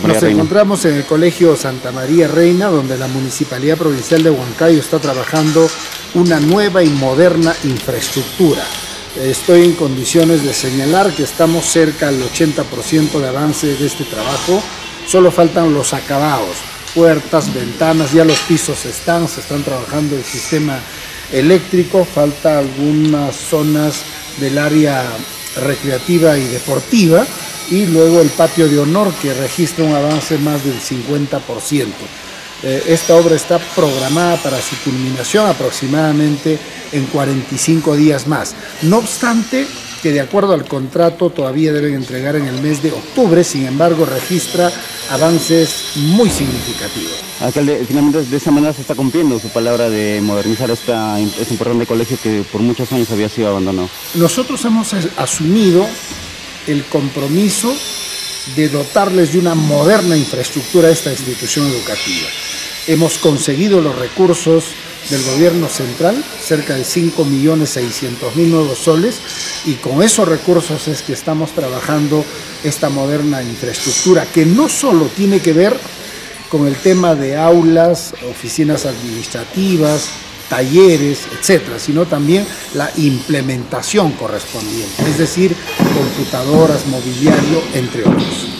María Nos Reina? encontramos en el Colegio Santa María Reina, donde la Municipalidad Provincial de Huancayo está trabajando una nueva y moderna infraestructura. Estoy en condiciones de señalar que estamos cerca al 80% de avance de este trabajo. Solo faltan los acabados, puertas, ventanas, ya los pisos están, se están trabajando el sistema eléctrico, falta algunas zonas del área recreativa y deportiva y luego el patio de honor que registra un avance más del 50%. Eh, esta obra está programada para su culminación aproximadamente en 45 días más. No obstante, que de acuerdo al contrato todavía deben entregar en el mes de octubre, sin embargo registra avances muy significativos. Alcalde, finalmente de esa manera se está cumpliendo su palabra de modernizar esta, este importante colegio que por muchos años había sido abandonado. Nosotros hemos as- asumido el compromiso de dotarles de una moderna infraestructura a esta institución educativa. Hemos conseguido los recursos del gobierno central, cerca de 5.600.000 nuevos soles, y con esos recursos es que estamos trabajando esta moderna infraestructura, que no solo tiene que ver con el tema de aulas, oficinas administrativas, talleres, etcétera, sino también la implementación correspondiente, es decir, computadoras, mobiliario, entre otros.